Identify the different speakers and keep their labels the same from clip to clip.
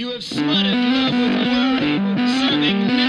Speaker 1: You have smutted love with worry, serving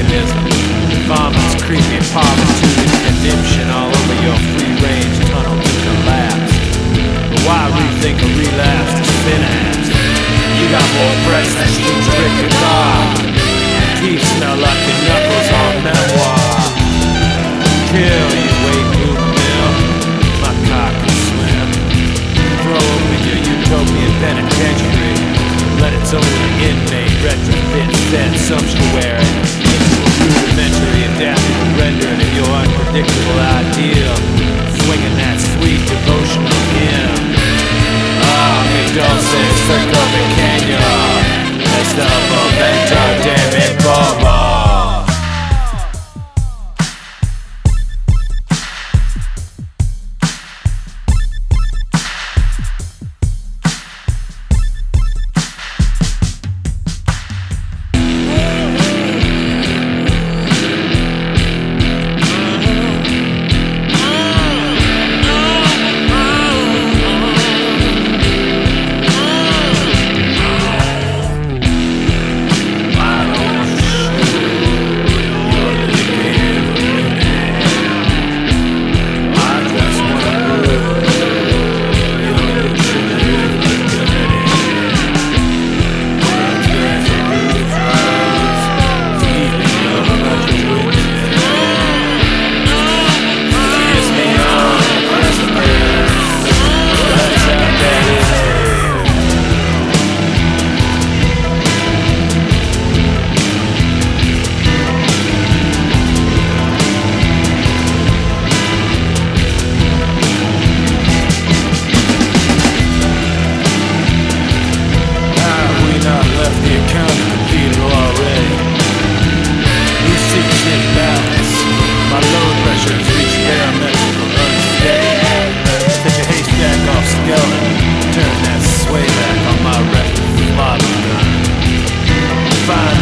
Speaker 2: mechanism. Vomits, creepy poverty condemnation All over your free-range tunnel to collapse. But why rethink a relapse to synapse? You got more breasts than you drink a car Teeth smell like your knuckles on memoir. Kill you, wait, move My cock can swim. Throw open your utopian penitentiary. Let its only inmate retrofit said sumptuary unpredictable turn that sway back on my Fine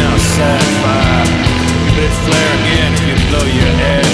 Speaker 2: now sapphire. Bit flare again if you blow your head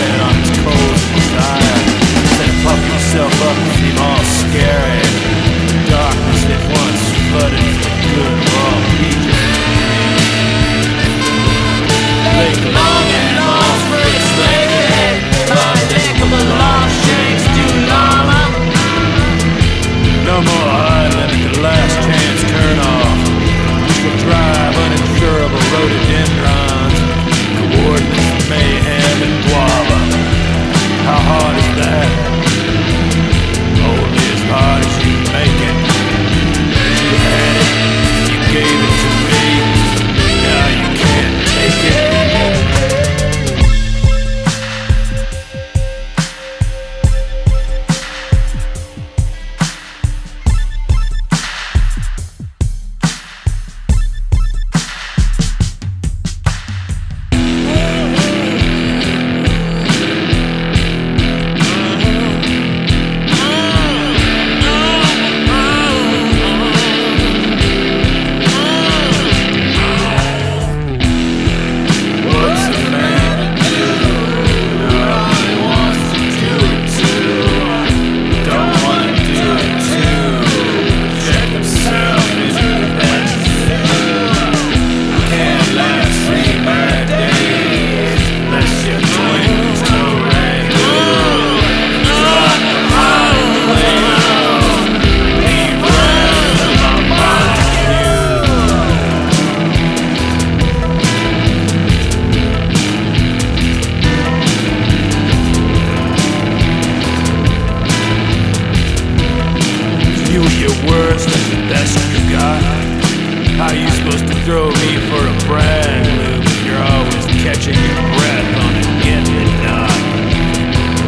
Speaker 2: supposed to throw me for a move if you're always catching your breath on getting?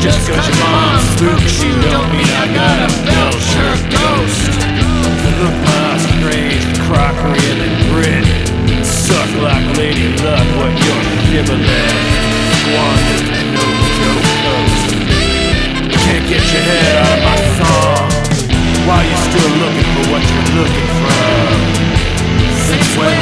Speaker 2: Just cause your mom spooks you don't mean I got a belch ghost. The past range, crockery and the grit. Suck like Lady Luck what your shibboleth. Squandered, no joke host. Can't get your head out of my song while you're still looking for what you're looking for.